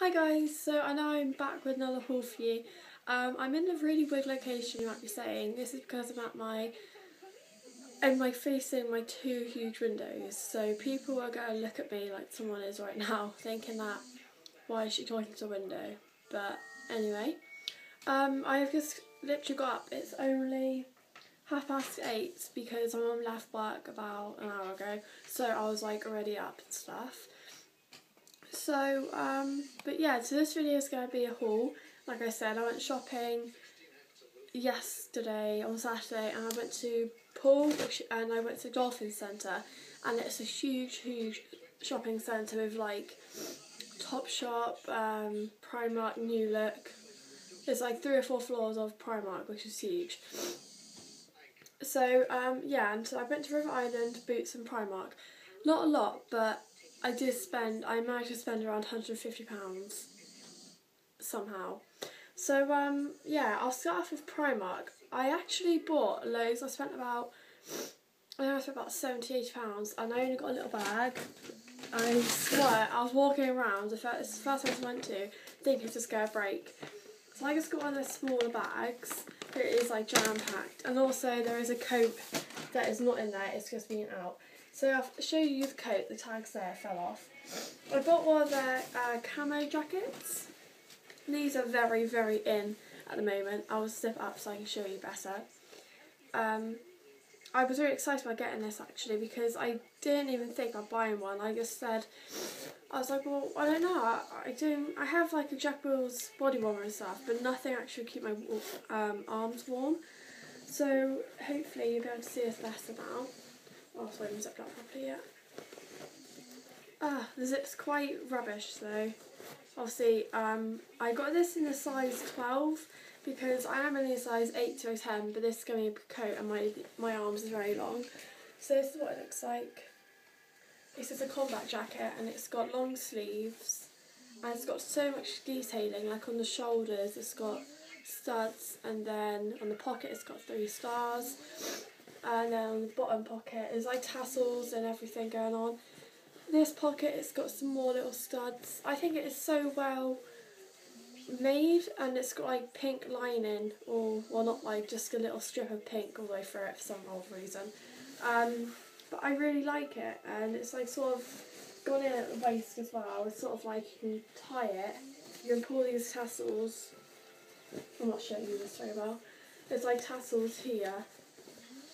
Hi guys, so I know I'm back with another haul for you. Um, I'm in a really weird location you might be saying. This is because I'm at my I'm like facing my two huge windows. So people are gonna look at me like someone is right now, thinking that why is she talking to a window? But anyway. Um, I have just literally got up. It's only half past eight because my mum left work about an hour ago. So I was like already up and stuff. So, um, but yeah, so this video is going to be a haul. Like I said, I went shopping yesterday on Saturday and I went to Poole and I went to Dolphin Centre and it's a huge, huge shopping centre with like Topshop, um, Primark, New Look. There's like three or four floors of Primark, which is huge. So um, yeah, and so I went to River Island, Boots and Primark. Not a lot, but I did spend, I managed to spend around £150 somehow. So, um, yeah, I'll start off with Primark. I actually bought loads. I spent about, I think I spent about 70 £80 and I only got a little bag. I swear, I was walking around, the first, the first place I went to, thinking to scare a break. So I just got one of those smaller bags. It is like jam packed, and also there is a coat that is not in there. It's just being out. So I'll show you the coat, the tags there fell off. I bought one of their uh, camo jackets. These are very, very in at the moment. I will zip up so I can show you better. Um, I was really excited about getting this actually because I didn't even think of buying one. I just said, I was like, well, I don't know. I, I do. I have like a Jack Wills body warmer and stuff, but nothing actually keep my um, arms warm. So hopefully you'll be able to see us better now. Oh, sorry, I haven't zipped up properly yet. Ah, the zip's quite rubbish though. Obviously, um, I got this in a size 12 because I am only a size 8 to a 10, but this is going to be a coat and my, my arms are very long. So this is what it looks like. This is a combat jacket and it's got long sleeves and it's got so much detailing, like on the shoulders it's got studs and then on the pocket it's got three stars and then on the bottom pocket there's like tassels and everything going on. This pocket it's got some more little studs. I think it is so well made and it's got like pink lining or well not like just a little strip of pink all the way through it for some odd reason. Um, but I really like it and it's like sort of gone in at the waist as well. It's sort of like you can tie it, you can pull these tassels. I'm not showing you this very well. There's like tassels here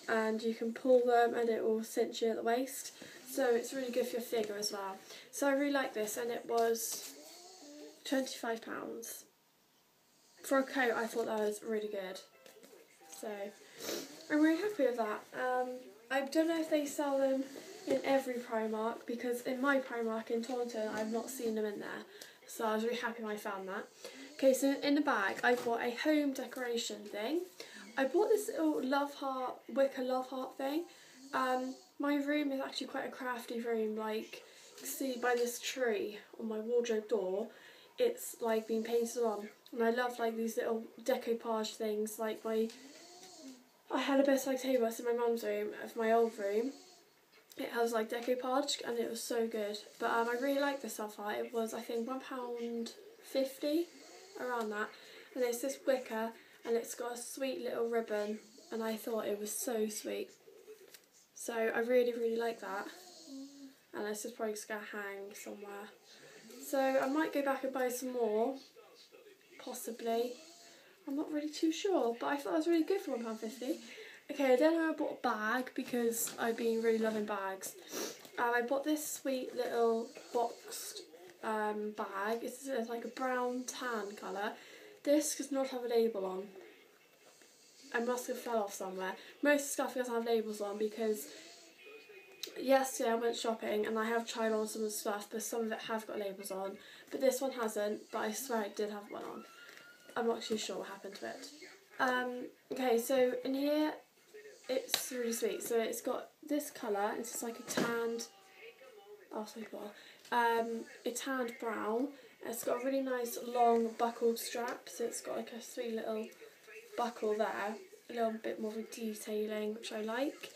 and you can pull them and it will cinch you at the waist. So it's really good for your figure as well. So I really like this and it was £25 for a coat I thought that was really good. So I'm really happy with that. Um, I don't know if they sell them in every Primark because in my Primark in Taunton I've not seen them in there. So I was really happy when I found that. Okay so in the bag I bought a home decoration thing I bought this little love heart, wicker love heart thing. Um, my room is actually quite a crafty room, like you see by this tree on my wardrobe door, it's like been painted on. And I love like these little decoupage things, like my, I had a bedside table in my mum's room, of my old room. It has like decoupage and it was so good. But um, I really like this love heart. It was I think £1.50, around that. And it's this wicker and it's got a sweet little ribbon and I thought it was so sweet. So I really really like that and this is probably just going to hang somewhere. So I might go back and buy some more, possibly. I'm not really too sure but I thought it was really good for £1.50. Okay, then I bought a bag because I've been really loving bags. Um, I bought this sweet little boxed um, bag. It's, it's like a brown tan colour this does not have a label on. I must have fell off somewhere. Most stuff doesn't have labels on because yesterday I went shopping and I have tried on some of the stuff but some of it have got labels on but this one hasn't but I swear it did have one on. I'm not too sure what happened to it. Um, okay so in here it's really sweet so it's got this colour it's just like a tanned oh sorry um, a tanned brown it's got a really nice long buckled strap, so it's got like a sweet little buckle there, a little bit more of a detailing, which I like.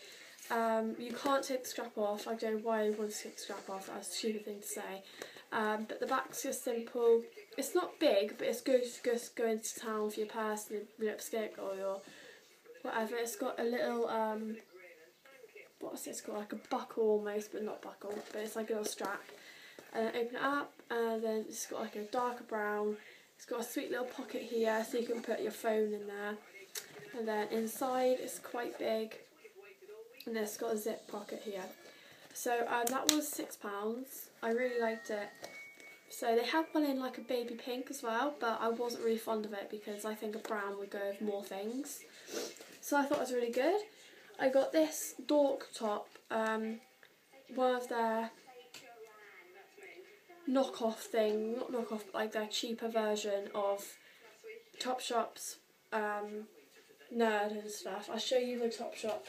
Um, you can't take the strap off, I don't know why you want to take the strap off, that's a stupid thing to say. Um, but the back's just simple. It's not big, but it's good to just go into town with your purse and your lipstick or your whatever. It's got a little um, what's this called? Like a buckle almost, but not buckle. But it's like a little strap. And open it up, and then it's got like a darker brown. It's got a sweet little pocket here, so you can put your phone in there. And then inside, it's quite big, and it's got a zip pocket here. So um, that was six pounds. I really liked it. So they had one in like a baby pink as well, but I wasn't really fond of it because I think a brown would go with more things. So I thought it was really good. I got this Dork top, um, one of their knockoff thing, not knockoff, but like their cheaper version of Topshop's um, Nerd and stuff. I'll show you the Topshop.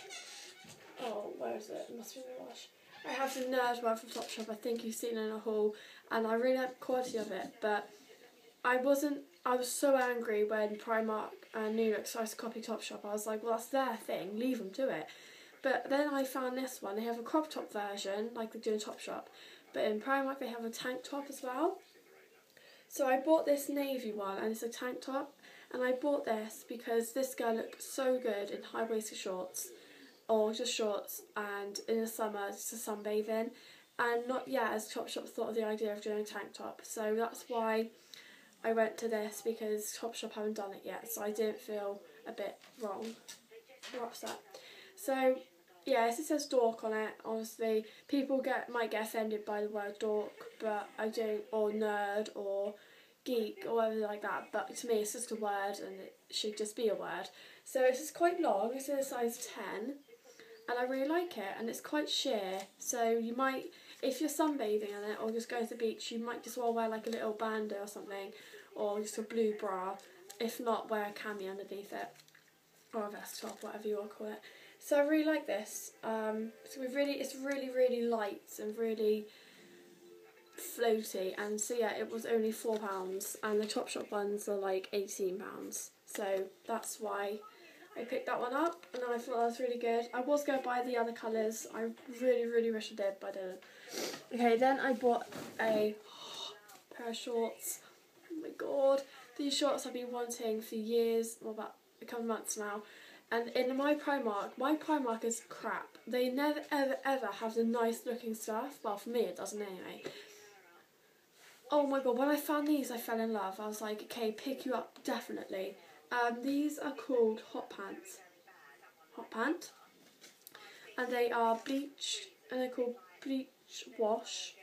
Oh, where is it? It must be in the wash. I have the Nerd one from Topshop. I think you've seen it in a haul, and I really like the quality of it. But I wasn't. I was so angry when Primark and New Look started to copy Topshop. I was like, well, that's their thing. Leave them to it. But then I found this one. They have a crop top version, like they do in Topshop. But in Primark, they have a tank top as well. So I bought this navy one, and it's a tank top. And I bought this because this girl looked so good in high waisted shorts or just shorts and in the summer just a sunbathing and not yet as Topshop thought of the idea of doing a tank top so that's why I went to this because Topshop haven't done it yet so I didn't feel a bit wrong or upset so yes it says dork on it Obviously, people get might get offended by the word dork but I don't or nerd or geek or whatever like that. But to me it's just a word and it should just be a word. So it's just quite long it's a size 10 and I really like it and it's quite sheer. So you might if you're sunbathing in it or just going to the beach you might just well wear like a little bandeau or something or just a blue bra. If not wear a cami underneath it or a vest top whatever you want to call it so I really like this um, so we really it's really really light and really floaty and so yeah it was only four pounds and the Topshop ones are like 18 pounds so that's why I picked that one up and I thought that was really good. I was going to buy the other colours. I really, really wish I did, but I didn't. Okay, then I bought a pair of shorts. Oh my god. These shorts I've been wanting for years, well about a couple months now. And in my Primark, my Primark is crap. They never, ever, ever have the nice looking stuff. Well, for me it doesn't anyway. Oh my god, when I found these I fell in love. I was like, okay, pick you up, definitely. Um, these are called hot pants. Hot pant. And they are bleach, and they're called bleach wash.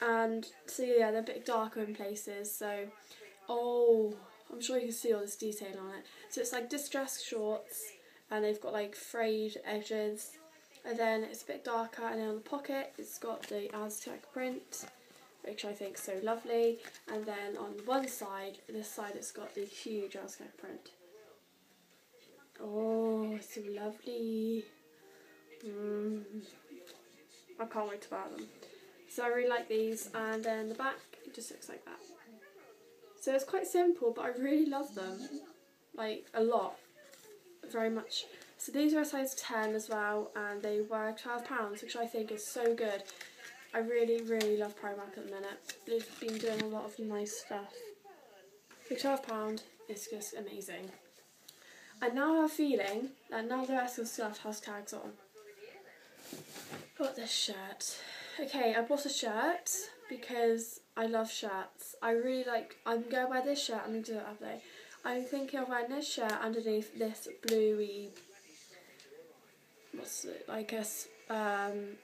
And so yeah, they're a bit darker in places. So, oh, I'm sure you can see all this detail on it. So it's like distressed shorts, and they've got like frayed edges. And then it's a bit darker, and then on the pocket, it's got the Aztec print which I think is so lovely. And then on one side, this side, it's got the huge Aztec print. Oh, so lovely. Mm. I can't wait to wear them. So I really like these, and then the back, it just looks like that. So it's quite simple, but I really love them. Like, a lot. Very much. So these are a size 10 as well, and they were £12, which I think is so good. I really, really love Primark at the minute. They've been doing a lot of nice stuff. For £12, it's just amazing. And now I have a feeling that now the rest of the stuff has tags on. Got this shirt. Okay, I bought a shirt because I love shirts. I really like, I'm going to wear this shirt, I'm going to do it up there. I'm thinking of wearing this shirt underneath this bluey, what's it, like a, um,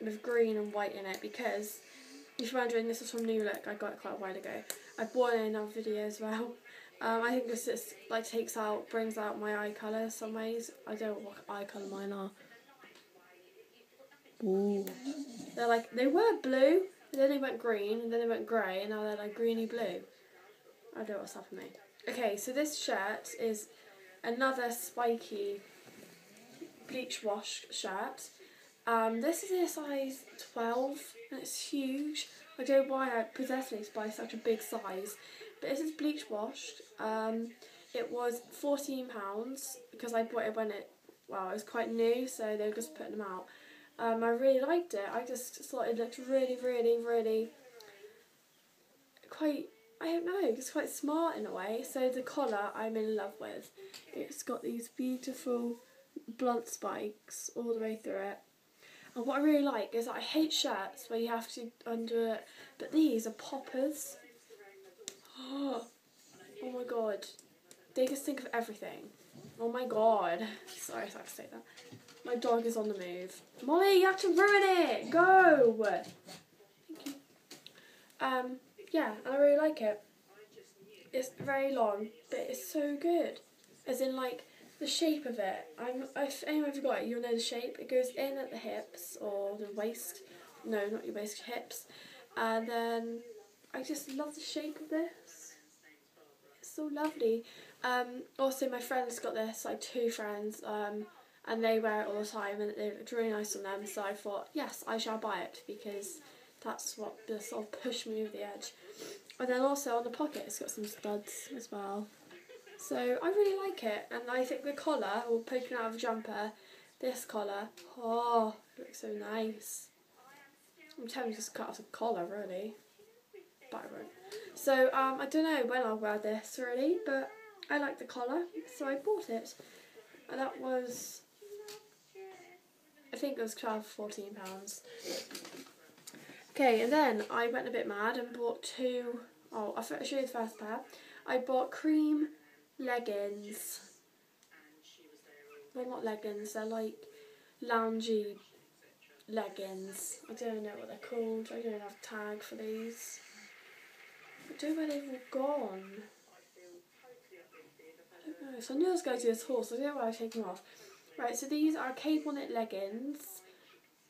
with green and white in it because if you're wondering, this is from New Look. I got it quite a while ago. I bought it in another video as well. Um, I think this just like takes out, brings out my eye colour some ways. I don't know what eye colour mine are. Ooh. They're like, they were blue, then they went green, and then they went grey, and now they're like greeny blue. I don't know what's happening. Okay, so this shirt is another spiky bleach wash shirt. Um, this is a size 12 and it's huge. I don't know why I possess this by such a big size. But this is bleach washed. Um, it was £14 because I bought it when it, well, it was quite new, so they were just putting them out. Um, I really liked it. I just thought it looked really, really, really quite I don't know, it's quite smart in a way. So the collar I'm in love with. It's got these beautiful blunt spikes all the way through it. And what I really like is that I hate shirts where you have to undo it, but these are poppers. Oh, oh my god. They just think of everything. Oh my god. Sorry, I have to say that. My dog is on the move. Molly, you have to ruin it! Go! Thank you. Um, yeah, and I really like it. It's very long, but it's so good. As in, like, the shape of it. I'm, if anyone forgot it, you'll know the shape. It goes in at the hips or the waist. No, not your waist, hips. And then I just love the shape of this. It's so lovely. Um, also, my friends got this, like two friends, um, and they wear it all the time and it looked really nice on them. So I thought, yes, I shall buy it because that's what sort of pushed me over the edge. And then also on the pocket, it's got some studs as well. So I really like it, and I think the collar, or poking out of the jumper, this collar, oh, looks so nice. I'm tempted to just cut off the collar, really, but I won't. So um, I don't know when I'll wear this, really, but I like the collar, so I bought it. And that was, I think it was 12 14 pounds. Okay, and then I went a bit mad and bought two, oh, I'll show you the first pair. I bought cream leggings. Well, not leggings, they're like loungy leggings. I don't know what they're called. I don't have a tag for these. I don't know where they've gone. I don't know. So I knew I was going to do this so I don't know why I've taken them off. Right, so these are Cape on It leggings.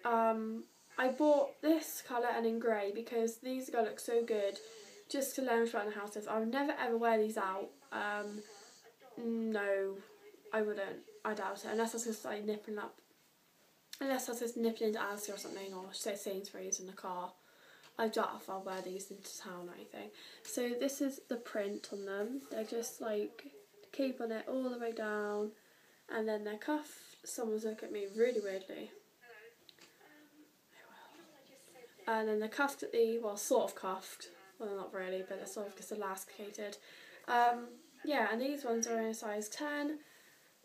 Um, I bought this colour and in grey because these are going to look so good just to lounge around the house with. I would never ever wear these out. Um, no, I wouldn't. I doubt it. Unless I was just like nipping up. Unless I was just nipping into Asda or something or say Sainsbury's in the car. I doubt if I'll wear these into town or anything. So this is the print on them. They're just like keep on it all the way down and then they're cuffed. Someone's looking at me really weirdly. And then they're cuffed at the, well, sort of cuffed. Well, not really, but they're sort of just elasticated. Um, yeah, and these ones are in a size 10.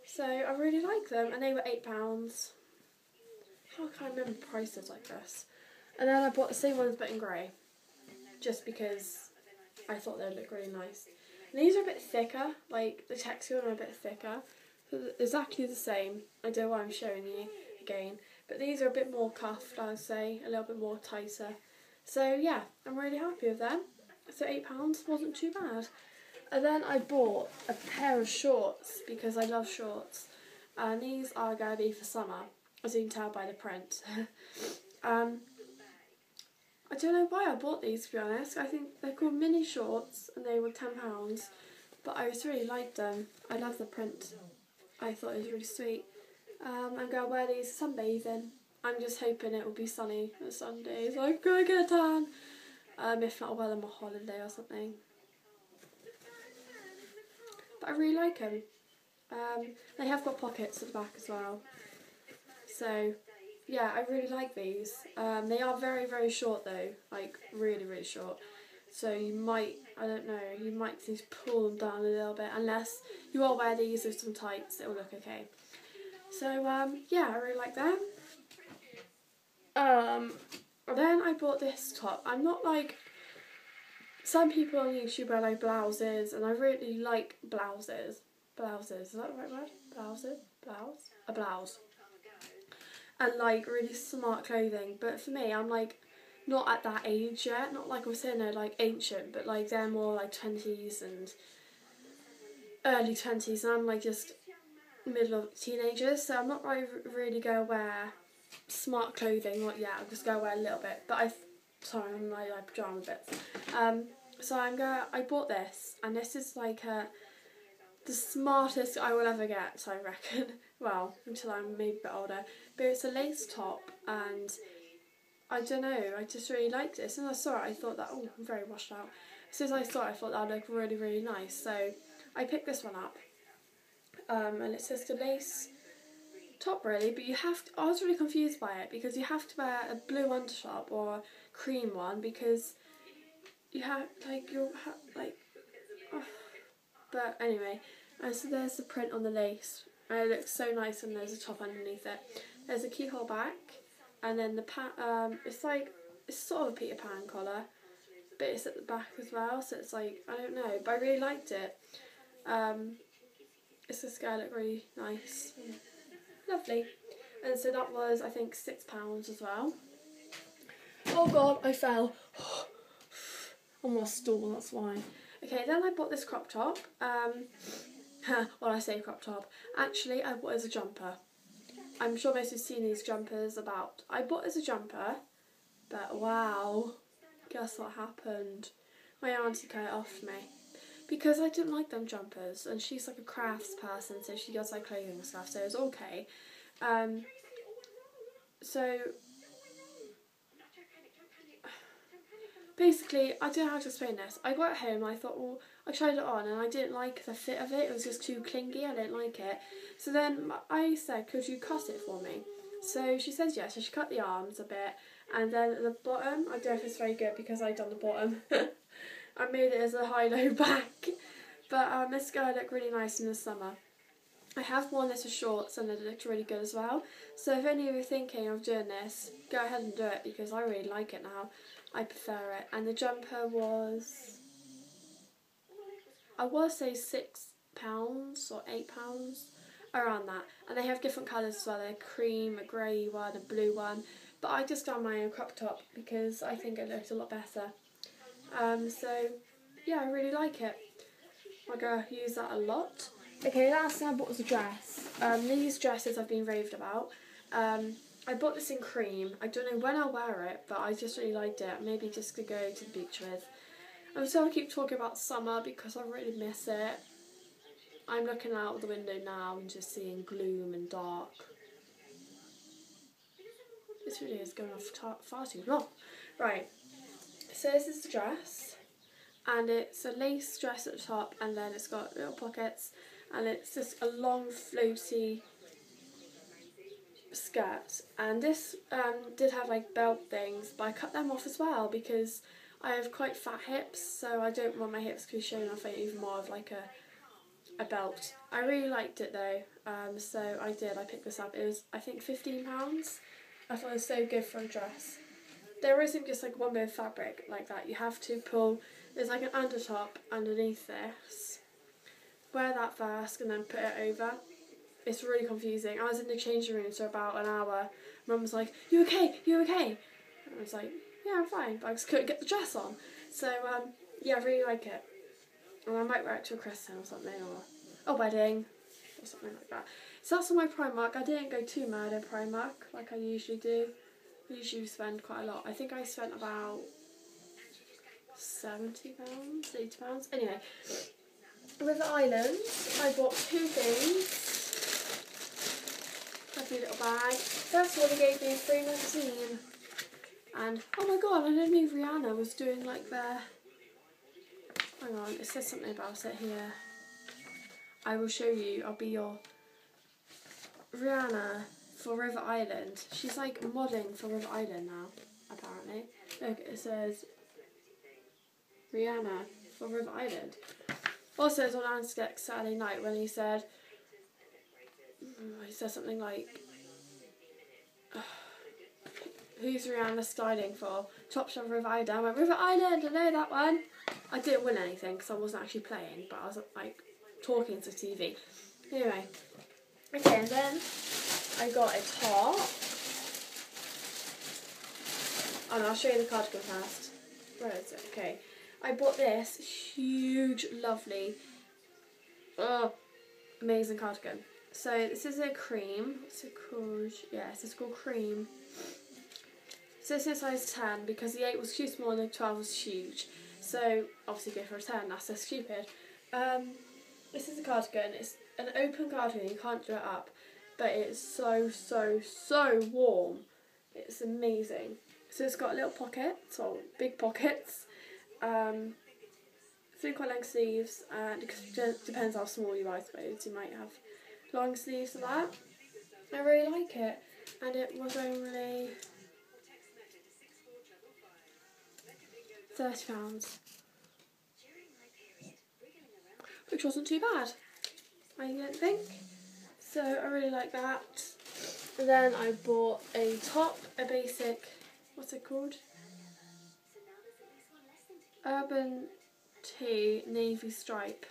So I really like them, and they were £8. How can I remember prices like this? And then I bought the same ones but in grey, just because I thought they'd look really nice. And these are a bit thicker, like the texture are a bit thicker. Exactly the same. I don't know why I'm showing you again. But these are a bit more cuffed, I would say, a little bit more tighter. So yeah, I'm really happy with them. So £8 wasn't too bad. And then I bought a pair of shorts because I love shorts. And these are going to be for summer, as you can tell by the print. um, I don't know why I bought these to be honest. I think they're called mini shorts and they were £10. But I just really liked them. I love the print. I thought it was really sweet. Um, I'm going to wear these sunbathing. I'm just hoping it will be sunny on Sunday so I'm going to get a tan. Um, if not, I'll wear them on holiday or something. But I really like them. Um, they have got pockets at the back as well. So, yeah, I really like these. Um, they are very, very short though. Like, really, really short. So you might, I don't know, you might just pull them down a little bit. Unless you all wear these with some tights, it will look okay. So, um, yeah, I really like them. Um, then I bought this top. I'm not like some people on YouTube wear like blouses, and I really like blouses. Blouses, is that the right word? Blouses? Blouse? A blouse. And like really smart clothing. But for me, I'm like not at that age yet. Not like I was saying they're like ancient, but like they're more like 20s and early 20s, and I'm like just middle of teenagers, so I'm not like really going to wear smart clothing. Like, yeah, I'm just to wear a little bit. But I, sorry, I'm my like pajama bits. Um, so I'm gonna. I bought this, and this is like a, the smartest I will ever get. I reckon. well, until I'm maybe a bit older. But it's a lace top, and I don't know. I just really liked it. As soon as I saw it, I thought that oh, I'm very washed out. As soon as I saw it, I thought that would look really, really nice. So I picked this one up, um, and it's just a lace top really. But you have to. I was really confused by it because you have to wear a blue undertop or cream one because you have like you'll have like. Oh. But anyway, and so there's the print on the lace. And it looks so nice, and there's a top underneath it. There's a keyhole back, and then the pa- um, it's like it's sort of a Peter Pan collar, but it's at the back as well. So it's like I don't know, but I really liked it. Um, it's this guy looked really nice, lovely, and so that was I think six pounds as well. Oh God, I fell on my stool. That's why. Okay, then I bought this crop top. Um, well, I say crop top. Actually, I bought it as a jumper. I'm sure most have seen these jumpers about. I bought as a jumper, but wow, guess what happened? My auntie cut it off me because I didn't like them jumpers, and she's like a crafts person, so she does like clothing and stuff, so it was okay. Um, so basically, I don't know how to explain this. I got home I thought, well, I tried it on and I didn't like the fit of it. It was just too clingy. I didn't like it. So then I said, could you cut it for me? So she says yes. So she cut the arms a bit, and then at the bottom, I don't know if it's very good because I done the bottom. I made it as a high-low back, but um, this guy looked really nice in the summer. I have worn this with shorts and it looked really good as well. So if any of you are thinking of doing this, go ahead and do it because I really like it now. I prefer it. And the jumper was, I to say six pounds or eight pounds, around that. And they have different colours as well. They're cream, a grey one, a blue one. But I just got my own crop top because I think it looked a lot better. Um, so yeah, I really like it. I'm gonna use that a lot. Okay, last thing I bought was a dress. Um, these dresses I've been raved about. Um, I bought this in cream. I don't know when I'll wear it, but I just really liked it. Maybe just to go to the beach with. I'm I keep talking about summer because I really miss it. I'm looking out the window now and just seeing gloom and dark. This video is going off far too long. Right, so this is the dress. And it's a lace dress at the top and then it's got little pockets and it's just a long floaty skirt. And this um, did have like belt things but I cut them off as well because I have quite fat hips so I don't want my hips to be showing off even more of like a a belt. I really liked it though um, so I did. I picked this up. It was I think £15 I thought it was so good for a dress. There isn't just like one bit of fabric like that. You have to pull there's like an undertop underneath this wear that first and then put it over it's really confusing. I was in the changing room for about an hour. Mum was like, "You okay? You okay?" And I was like, "Yeah, I'm fine," but I just couldn't get the dress on. So um, yeah, I really like it. And I might wear it to a christening or something, or a wedding, or something like that. So that's all my Primark. I didn't go too mad in Primark like I usually do. I usually spend quite a lot. I think I spent about seventy pounds, eighty pounds. Anyway, River Island, I bought two things lovely little bag. First all, they gave me a free magazine. And, oh my god, I didn't know Rihanna was doing like their... Hang on, it says something about it here. I will show you, I'll be your... Rihanna for River Island. She's like modding for River Island now, apparently. Look, it says Rihanna for River Island. Also, it was on Ant and Dec Saturday night when he said he said something like, "Who's Rihanna styling for?" Top Shop River Island. I went River Island. I know that one. I didn't win anything because I wasn't actually playing, but I was like talking to TV. Anyway, okay, and then I got a top. And I'll show you the cardigan first. Where is it? Okay. I bought this huge, lovely, oh, amazing cardigan. So this is a cream. What's it called? Yes, it's called cream. So this is size 10 because the 8 was too small and the 12 was huge. So obviously go for a 10, that's so stupid. Um, this is a cardigan. It's an open cardigan, you can't do it up. But it's so, so, so warm. It's amazing. So it's got a little pockets, or big pockets um, three quite long sleeves, and it depends how small you are, I suppose. You might have long sleeves for that. I really like it, and it was only thirty pounds, which wasn't too bad. I don't think. So I really like that. And then I bought a top, a basic, what's it called? Urban Tee Navy Stripe.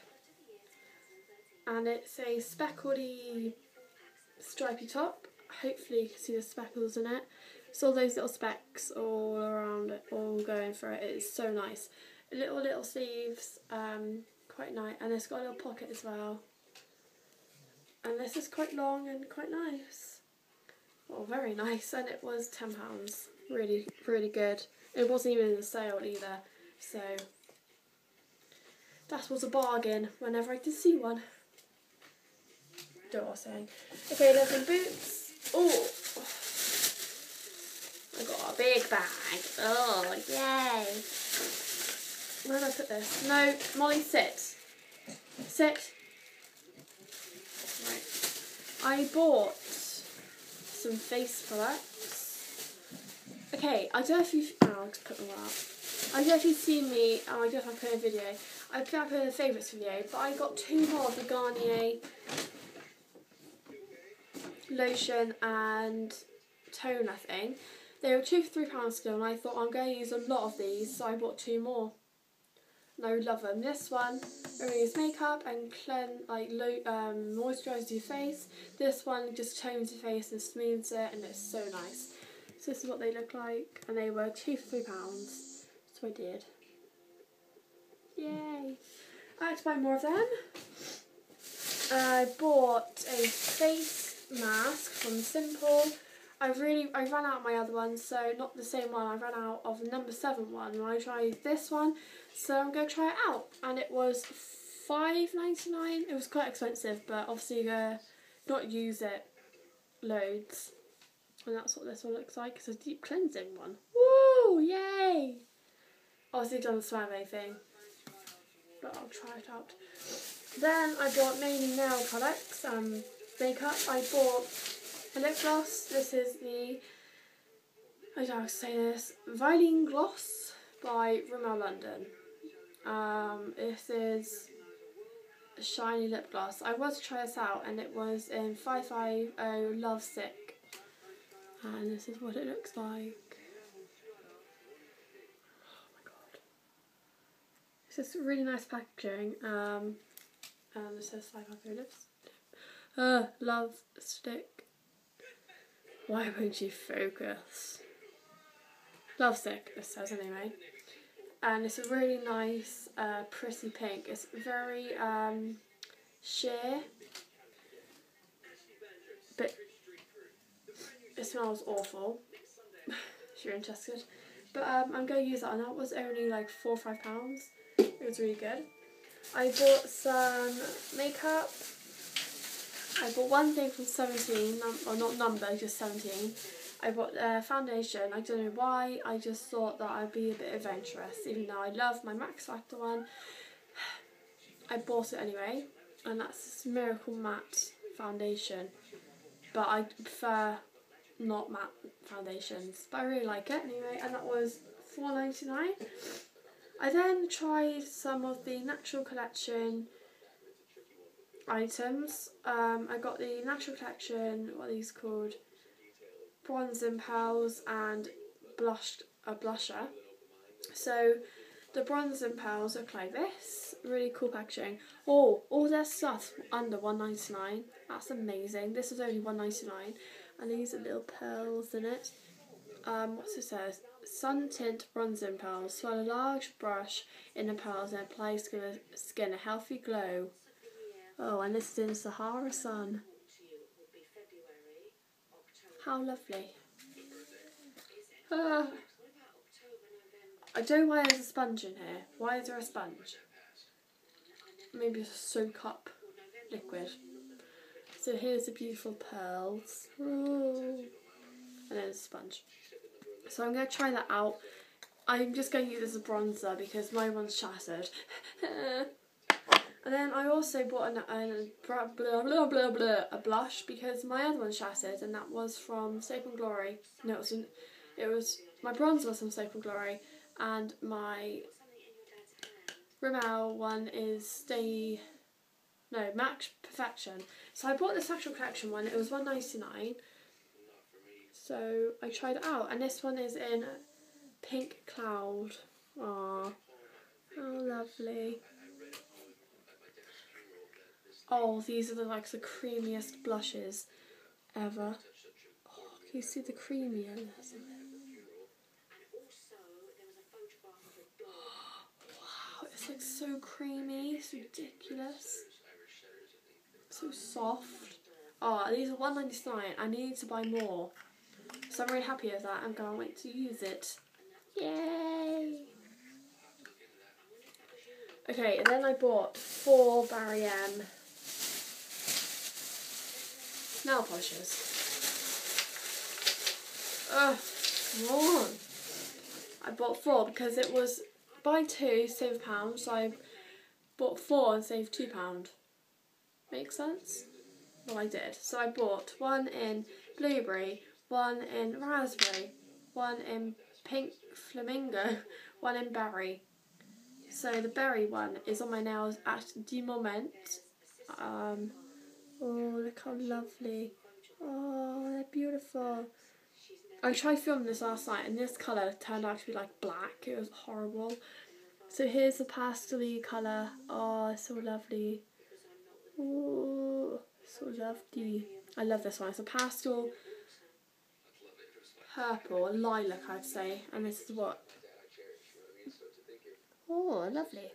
And it's a speckledy stripy top. Hopefully you can see the speckles in it. So all those little specks all around it, all going for it. It's so nice. Little little sleeves, um, quite nice, and it's got a little pocket as well. And this is quite long and quite nice. Well, very nice, and it was ten pounds. Really, really good. It wasn't even in the sale either, so that was a bargain whenever I did see one. Don't know what I'm saying. Okay, there's some boots. Oh, I got a big bag. Oh, yay. Where did I put this? No, Molly, sit. Sit. Right. I bought some face products. Okay, I don't know if you've. Oh, I'll just put them out. I don't you've seen me. Oh, I know if put a video. I put up a favourites video, but I got two more of the Garnier lotion and toner thing. They were two for three pounds still, and I thought I'm going to use a lot of these, so I bought two more. And I love them. This one removes makeup and clean, like um, moisturizes your face. This one just tones your face and smooths it, and it's so nice. So this is what they look like, and they were two for three pounds. So I did. Yay! I had to buy more of them. I bought a face mask from Simple. I really I ran out of my other ones, so not the same one. I ran out of the number seven one, and I tried this one, so I'm gonna try it out. And it was five ninety nine. It was quite expensive, but obviously you uh, not use it loads, and that's what this one looks like. It's a deep cleansing one. Woo! Yay! Obviously, it doesn't smell anything, but I'll try it out. Then I bought mainly nail products, um, makeup. I bought a lip gloss. This is the, I don't know how to say this, Violin Gloss by Rimmel London. Um, this is a shiny lip gloss. I was to try this out and it was in 550 Love Sick. And this is what it looks like. It's just really nice packaging. Um, and it says 550 lips. Uh, love stick. Why won't you focus? Love stick, it says anyway. And it's a really nice, uh, pretty pink. It's very um, sheer, but it smells awful. if you're interested, but um, I'm going to use that, and that was only like four or five pounds. It was really good. I bought some makeup. I bought one thing from 17, num- or not number, just 17. I bought a foundation. I don't know why. I just thought that I'd be a bit adventurous, even though I love my Max Factor one. I bought it anyway, and that's this Miracle Matte foundation. But I prefer not matte foundations. But I really like it anyway, and that was four ninety nine. I then tried some of the Natural Collection items. Um, I got the Natural Collection, what are these called? Bronze and Pearls and blush a blusher. So the bronze and pearls look like this. Really cool packaging. Oh, all their stuff under one ninety nine. That's amazing. This is only one ninety nine, and these are little pearls in it. Um, what's it says? Sun tint bronzing pearls. Swirl a large brush in the pearls and apply skin a, skin a healthy glow. Oh, and this is in Sahara sun. How lovely. Ah. I don't know why there's a sponge in here. Why is there a sponge? Maybe a soak up liquid. So here's the beautiful pearls. Ooh. And then a sponge. So I'm going to try that out. I'm just going to use this as a bronzer because my one's shattered. and then I also bought an, a blah, blah blah blah a blush because my other one shattered and that was from Soap and Glory. No, it wasn't. It was my bronzer was from Soap and Glory and my Rimmel one is Stay No, Max Perfection. So I bought this actual collection one. It was one ninety nine. So I tried it out, and this one is in pink cloud. Aww, oh lovely. Oh, these are the like the creamiest blushes ever. Oh, can you see the creaminess in it? Wow, it's like so creamy, it's ridiculous. So soft. Oh, these are one ninety nine. I need to buy more. So I'm really happy with that. I'm going to wait to use it. Yay! Okay, and then I bought four Barry M nail polishes. Ugh, come on. I bought four because it was buy two, save a pound, so I bought four and saved two pound. Make sense? Well, I did. So I bought one in blueberry, one in raspberry, one in pink flamingo, one in berry. So the berry one is on my nails at the moment. Um, oh, look how lovely. Oh, they're beautiful. I tried filming this last night and this colour turned out to be like black. It was horrible. So here's the pastel colour. Oh, so lovely. Oh, so lovely. I love this one. It's a pastel purple, lilac I'd say, and this is what. Oh, lovely.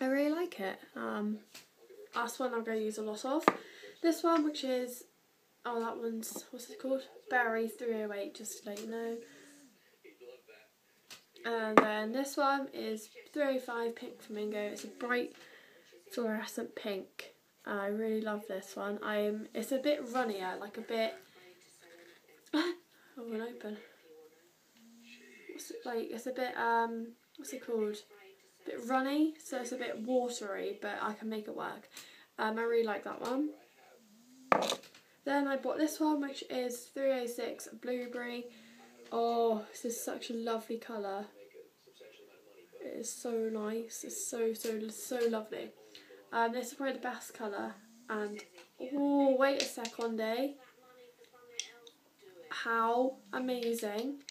I really like it. Um, that's one I'm going to use a lot of. This one, which is, oh, that one's, what's it called? Berry 308, just to let you know. And then this one is 305 Pink Flamingo. It's a bright fluorescent pink. I really love this one. I'm. It's a bit runnier, like a bit. Oh, open. What's it like? It's a bit um. What's it called? A bit runny, so it's a bit watery, but I can make it work. Um, I really like that one. Then I bought this one, which is 306 Blueberry. Oh, this is such a lovely colour. It is so nice. It's so, so, so lovely. Um, this is probably the best colour. And, oh, wait a second, eh? How amazing.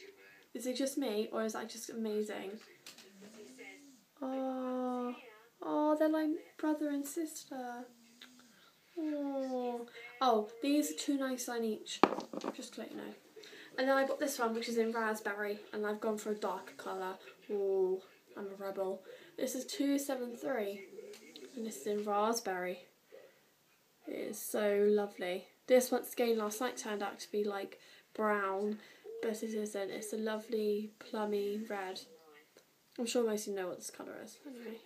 Is it just me or is that just amazing? Oh, oh, they're like brother and sister. Oh, oh, these are nine each. Just to let know. And then I got this one, which is in raspberry, and I've gone for a darker colour. Oh, I'm a rebel. This is two seven three, and this is in raspberry. It is so lovely. This once again last night turned out to be like brown, but it isn't. It's a lovely plummy red. I'm sure most of you know what this colour is. Anyway,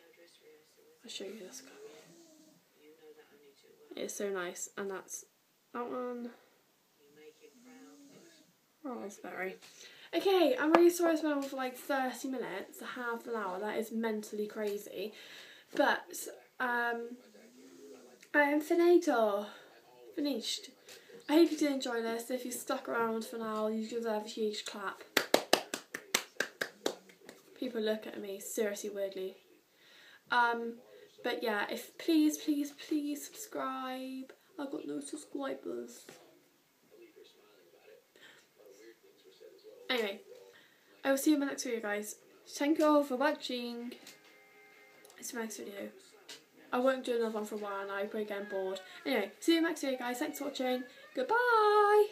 I'll show you this colour. It's so nice, and that's that one. Raspberry. Okay, I'm really sorry I spent on for like 30 minutes, half an hour. That is mentally crazy. But, um, I am finito. Finished. I hope you did enjoy this. If you stuck around for now, you deserve a huge clap. People look at me seriously weirdly. Um, but yeah, if please, please, please subscribe. I've got no subscribers. Anyway, I will see you in my next video, guys. Thank you all for watching. It's my next video. I won't do another one for a while I'm probably getting bored. Anyway, see you next video, guys. Thanks for watching. Goodbye!